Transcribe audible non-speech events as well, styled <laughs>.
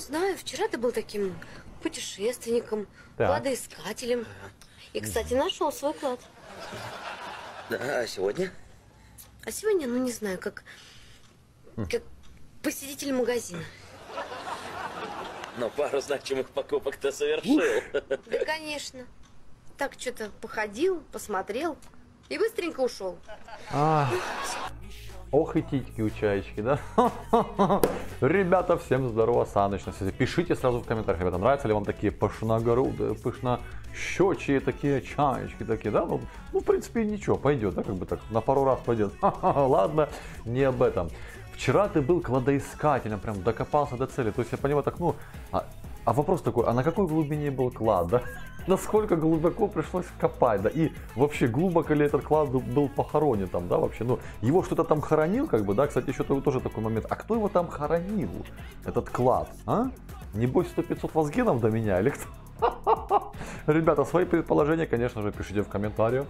не знаю, вчера ты был таким путешественником, Так. кладоискателем. И, кстати, нашел свой клад. Да, а сегодня? А сегодня, ну не знаю, как, как посетитель магазина. Но пару значимых покупок-то совершил. Да, конечно. Так что-то походил, посмотрел и быстренько ушел. А, ох и титьки у чаечки, да? <laughs> Ребята, всем здорово, Саныч. Пишите сразу в комментариях, ребята, нравятся ли вам такие пышногорудые, пышнощечие такие чаечки такие, да? Ну, ну, в принципе, ничего, пойдет, да, как бы так, на пару раз пойдет. <laughs> Ладно, не об этом. Вчера ты был кладоискателем, прям докопался до цели. То есть я понимаю так, ну, а, вопрос такой, а на какой глубине был клад, да? <laughs> Насколько глубоко пришлось копать, да? И вообще глубоко ли этот клад был- похоронен там, да, вообще? Ну, его что-то там хоронил, как бы, да? Кстати, еще то- тоже такой момент. А кто его там хоронил, этот клад, а? Небось 100-500 возгенов до меня или кто? <laughs> Ребята, свои предположения, конечно же, пишите в комментариях.